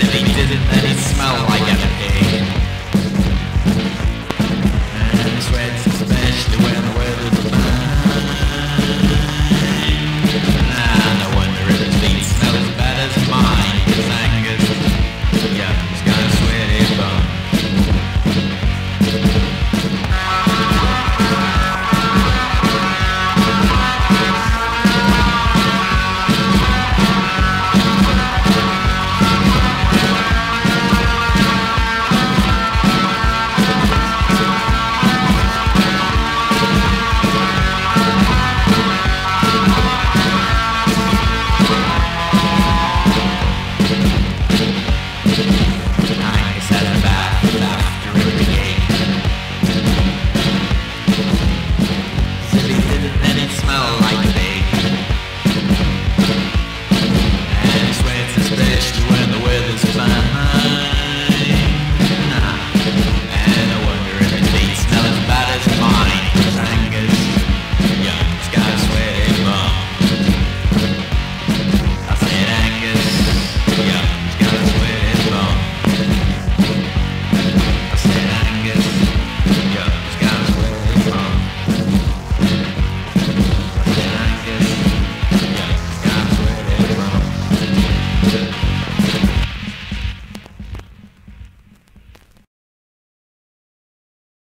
it, they didn't any smell like it.